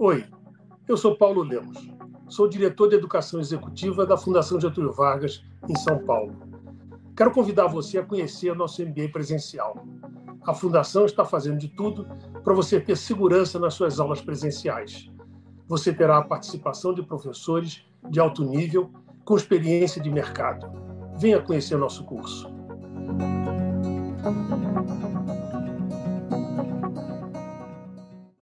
Oi, eu sou Paulo Lemos. Sou diretor de Educação Executiva da Fundação Getúlio Vargas, em São Paulo. Quero convidar você a conhecer nosso MBA presencial. A Fundação está fazendo de tudo para você ter segurança nas suas aulas presenciais. Você terá a participação de professores de alto nível com experiência de mercado. Venha conhecer nosso curso.